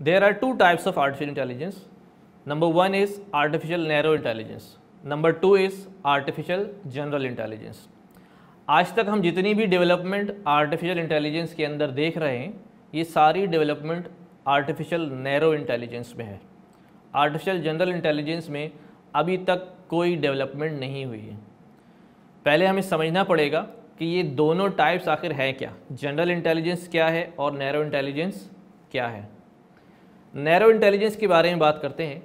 There are two types of artificial intelligence. Number one is artificial narrow intelligence. Number two is artificial general intelligence. आज तक हम जितनी भी development artificial intelligence के अंदर देख रहे हैं, ये सारी डेवलपमेंट आर्टिफिशियल नैरो इंटेलिजेंस में है आर्टिफिशियल जनरल इंटेलिजेंस में अभी तक कोई डेवलपमेंट नहीं हुई है पहले हमें समझना पड़ेगा कि ये दोनों टाइप्स आखिर हैं क्या जनरल इंटेलिजेंस क्या है और नैरो इंटेलिजेंस क्या है नैरो इंटेलिजेंस के बारे में बात करते हैं।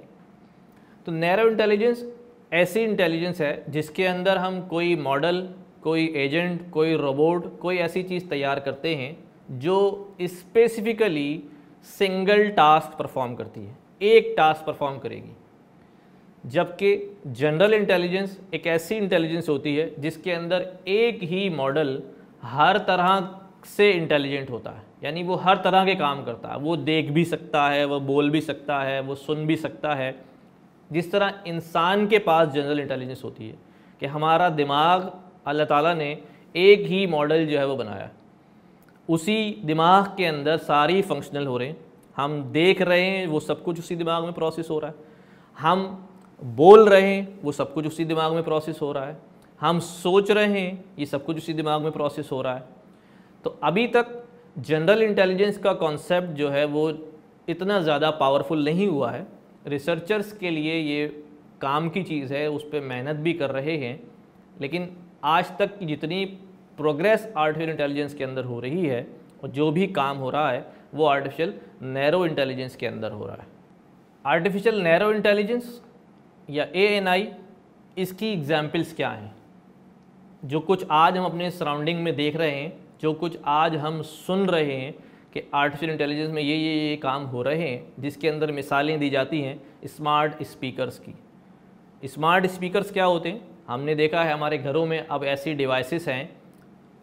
तो नैरो इंटेलिजेंस ऐसी इंटेलिजेंस है जिसके अंदर हम कोई मॉडल कोई एजेंट कोई रोबोट कोई ऐसी चीज़ तैयार करते हैं जो स्पेसिफिकली सिंगल टास्क परफॉर्म करती है, एक टास्क परफॉर्म करेगी। जबकि जनरल इंटेलिजेंस एक ऐसी इंटेलिजेंस होती है जिसके अंदर एक ही मॉडल हर तरह से इंटेलिजेंट होता है। यानी वो हर तरह के काम करता है। वो देख भी सकता है, वो बोल भी सकता है, वो सुन भी सकता है। जिस तरह इंसान के पास जनरल इंटेलिजेंस होती है कि हमारा दिमाग, अल्लाह ताला ने एक ही मॉडल जो है वो बनाया। उसी दिमाग के अंदर सारी फंक्शनल हो रहे हैं। हम देख रहे हैं, वो सब कुछ उसी दिमाग में प्रोसेस हो रहा है। हम बोल रहे हैं, वो सब कुछ उसी दिमाग में प्रोसेस हो रहा है। हम सोच रहे हैं, ये सब कुछ उसी दिमाग में प्रोसेस हो रहा है। तो अभी तक जनरल इंटेलिजेंस का कॉन्सेप्ट जो है वो इतना ज़्यादा पावरफुल नहीं हुआ है। रिसर्चर्स के लिए ये काम की चीज़ है, उस पर मेहनत भी कर रहे हैं। लेकिन आज तक जितनी प्रोग्रेस आर्टिफिशियल इंटेलिजेंस के अंदर हो रही है और जो भी काम हो रहा है, वो आर्टिफिशियल नैरो इंटेलिजेंस के अंदर हो रहा है। आर्टिफिशियल नैरो इंटेलिजेंस या ए एन आई इसकी एग्जाम्पल्स क्या हैं? जो कुछ आज हम अपने सराउंडिंग में देख रहे हैं जो कुछ आज हम सुन रहे हैं कि आर्टिफिशियल इंटेलिजेंस में ये ये ये काम हो रहे हैं, जिसके अंदर मिसालें दी जाती हैं स्मार्ट स्पीकर्स की। स्मार्ट स्पीकर्स क्या होते हैं? हमने देखा है हमारे घरों में अब ऐसी डिवाइसेस हैं,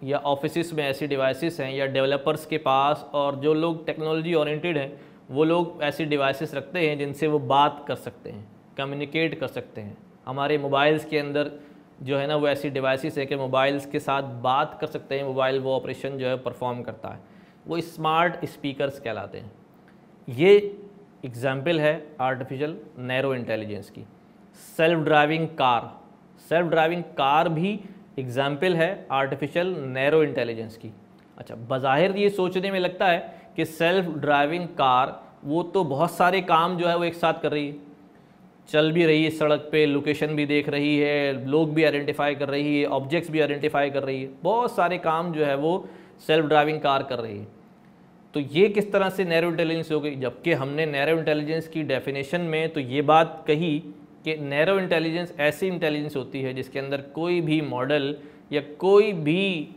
या ऑफ़िस में ऐसी डिवाइसेस हैं, या डेवलपर्स के पास और जो लोग टेक्नोलॉजी ओरिएंटेड हैं, वो लोग ऐसी डिवाइसेस रखते हैं जिनसे वो बात कर सकते हैं कम्युनिकेट कर सकते हैं। हमारे मोबाइल्स के अंदर जो है ना, वो ऐसी डिवाइसेस है कि मोबाइल्स के साथ बात कर सकते हैं मोबाइल वो ऑपरेशन जो है परफॉर्म करता है। वो स्मार्ट स्पीकर्स कहलाते हैं। ये एग्ज़ाम्पल है आर्टिफिशियल नैरो इंटेलिजेंस की। Self driving car self driving car भी एग्ज़ाम्पल है आर्टिफिशियल नैरो इंटेलिजेंस की। अच्छा बाहिर ये सोचने में लगता है कि सेल्फ ड्राइविंग कार वो तो बहुत सारे काम जो है वो एक साथ कर रही है। चल भी रही है सड़क पे लोकेशन भी देख रही है, लोग भी आइडेंटिफाई कर रही है ऑब्जेक्ट्स भी आइडेंटिफाई कर रही है। बहुत सारे काम जो है वो सेल्फ ड्राइविंग कार कर रही है। तो ये किस तरह से नैरो इंटेलिजेंस हो गई? जबकि हमने नैरो इंटेलिजेंस की डेफिनेशन में तो ये बात कही कि नैरो इंटेलिजेंस ऐसी इंटेलिजेंस होती है जिसके अंदर कोई भी मॉडल या कोई भी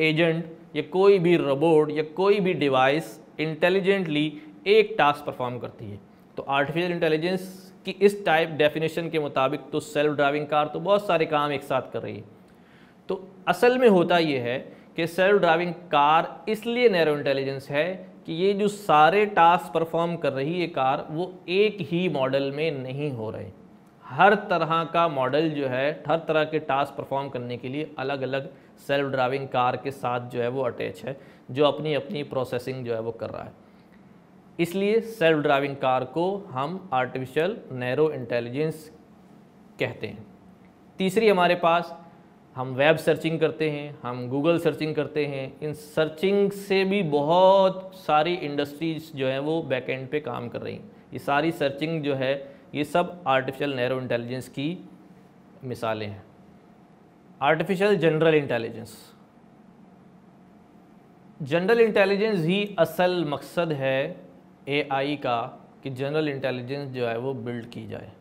एजेंट या कोई भी रोबोट या कोई भी डिवाइस इंटेलिजेंटली एक टास्क परफॉर्म करती है। तो आर्टिफिशियल इंटेलिजेंस कि इस टाइप डेफिनेशन के मुताबिक तो सेल्फ ड्राइविंग कार तो बहुत सारे काम एक साथ कर रही है। तो असल में होता यह है कि सेल्फ ड्राइविंग कार इसलिए नैरो इंटेलिजेंस है कि ये जो सारे टास्क परफॉर्म कर रही है कार वो एक ही मॉडल में नहीं हो रहे। हर तरह का मॉडल जो है, हर तरह के टास्क परफॉर्म करने के लिए अलग अलग सेल्फ ड्राइविंग कार के साथ जो है वो अटैच है, जो अपनी अपनी प्रोसेसिंग जो है वो कर रहा है। इसलिए सेल्फ ड्राइविंग कार को हम आर्टिफिशियल नैरो इंटेलिजेंस कहते हैं। तीसरी हमारे पास हम वेब सर्चिंग करते हैं, हम गूगल सर्चिंग करते हैं। इन सर्चिंग से भी बहुत सारी इंडस्ट्रीज़ जो हैं वो बैकएंड पे काम कर रही हैं। ये सारी सर्चिंग जो है, ये सब आर्टिफिशियल नैरो इंटेलिजेंस की मिसालें हैं। Artificial general intelligence general intelligence ही असल मकसद है एआई का कि जनरल इंटेलिजेंस जो है वो बिल्ड की जाए।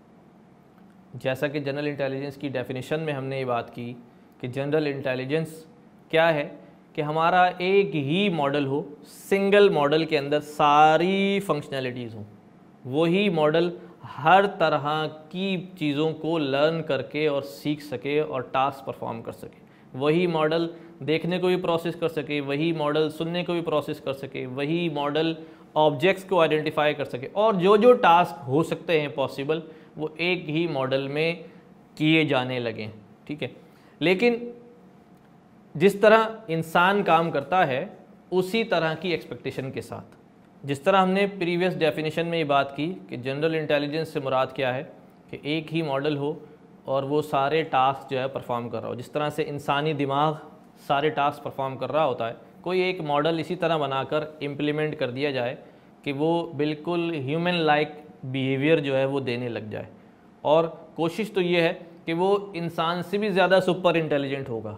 जैसा कि जनरल इंटेलिजेंस की डेफिनेशन में हमने ये बात की कि जनरल इंटेलिजेंस क्या है? कि हमारा एक ही मॉडल हो सिंगल मॉडल के अंदर सारी फंक्शनैलिटीज़ हों। वही मॉडल हर तरह की चीज़ों को लर्न करके और सीख सके और टास्क परफॉर्म कर सके। वही मॉडल देखने को भी प्रोसेस कर सके, वही मॉडल सुनने को भी प्रोसेस कर सके, वही मॉडल ऑब्जेक्ट्स को आइडेंटिफाई कर सके। और जो जो टास्क हो सकते हैं पॉसिबल वो एक ही मॉडल में किए जाने लगें, ठीक है? लेकिन जिस तरह इंसान काम करता है, उसी तरह की एक्सपेक्टेशन के साथ। जिस तरह हमने प्रीवियस डेफिनेशन में ये बात की कि जनरल इंटेलिजेंस से मुराद क्या है, कि एक ही मॉडल हो और वो सारे टास्क जो है परफॉर्म कर रहा हो। जिस तरह से इंसानी दिमाग सारे टास्क परफॉर्म कर रहा होता है कोई एक मॉडल इसी तरह बनाकर इम्प्लीमेंट कर दिया जाए कि वो बिल्कुल ह्यूमन लाइक बिहेवियर जो है वो देने लग जाए। और कोशिश तो ये है कि वो इंसान से भी ज़्यादा सुपर इंटेलिजेंट होगा।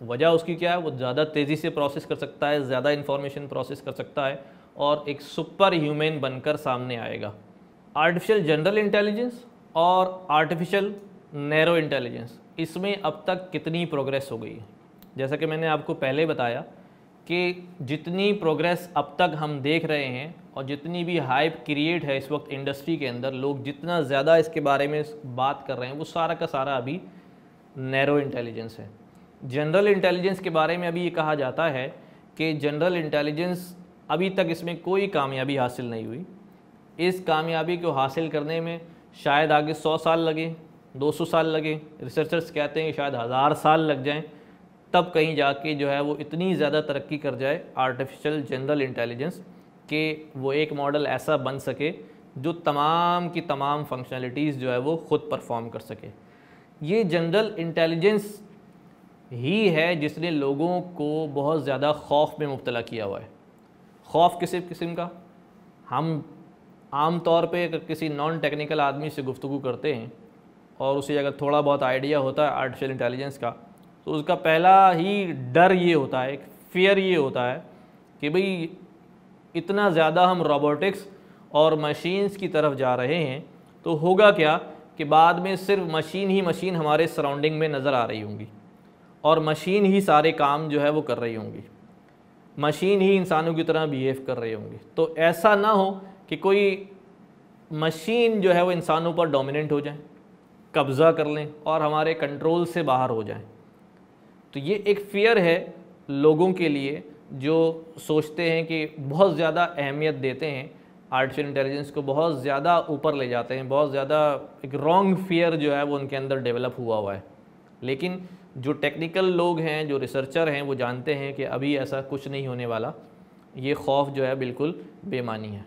वजह उसकी क्या है? वो ज़्यादा तेज़ी से प्रोसेस कर सकता है, ज़्यादा इन्फॉर्मेशन प्रोसेस कर सकता है और एक सुपर ह्यूमन बनकर सामने आएगा। आर्टिफिशियल जनरल इंटेलिजेंस और आर्टिफिशियल नैरो इंटेलिजेंस इसमें अब तक कितनी प्रोग्रेस हो गई है? जैसा कि मैंने आपको पहले बताया कि जितनी प्रोग्रेस अब तक हम देख रहे हैं और जितनी भी हाइप क्रिएट है इस वक्त इंडस्ट्री के अंदर, लोग जितना ज़्यादा इसके बारे में बात कर रहे हैं, वो सारा का सारा अभी नैरो इंटेलिजेंस है। जनरल इंटेलिजेंस के बारे में अभी ये कहा जाता है कि जनरल इंटेलिजेंस अभी तक इसमें कोई कामयाबी हासिल नहीं हुई। इस कामयाबी को हासिल करने में शायद आगे सौ साल लगे, दो सौ साल लगे। रिसर्चर्स कहते हैं शायद हज़ार साल लग जाएँ। तब कहीं जाके जो है वो इतनी ज़्यादा तरक्की कर जाए आर्टिफिशियल जनरल इंटेलिजेंस कि वो एक मॉडल ऐसा बन सके जो तमाम की तमाम फंक्शनलिटीज़ जो है वो ख़ुद परफॉर्म कर सके। ये जनरल इंटेलिजेंस ही है जिसने लोगों को बहुत ज़्यादा खौफ में मुबतला किया हुआ है। खौफ किसी किस्म का? हम आम तौर पे अगर किसी नॉन टेक्निकल आदमी से गुफ्तु करते हैं और उसे अगर थोड़ा बहुत आइडिया होता है आर्टिफिशियल इंटेलिजेंस का तो उसका पहला ही डर ये होता है, एक फियर ये होता है कि भाई इतना ज़्यादा हम रोबोटिक्स और मशीन्स की तरफ़ जा रहे हैं तो होगा क्या कि बाद में सिर्फ़ मशीन ही मशीन हमारे सराउंडिंग में नज़र आ रही होंगी और मशीन ही सारे काम जो है वो कर रही होंगी। मशीन ही इंसानों की तरह बिहेव कर रही होंगी। तो ऐसा ना हो कि कोई मशीन जो है वो इंसानों पर डोमिनेंट हो जाए, कब्ज़ा कर लें और हमारे कंट्रोल से बाहर हो जाएँ। तो ये एक फ़ियर है लोगों के लिए जो सोचते हैं कि बहुत ज़्यादा अहमियत देते हैं आर्टिफिशियल इंटेलिजेंस को बहुत ज़्यादा ऊपर ले जाते हैं, बहुत ज़्यादा एक रॉन्ग फियर जो है वो उनके अंदर डेवलप हुआ हुआ है। लेकिन जो टेक्निकल लोग हैं, जो रिसर्चर हैं, वो जानते हैं कि अभी ऐसा कुछ नहीं होने वाला, ये खौफ जो है बिल्कुल बेमानी है।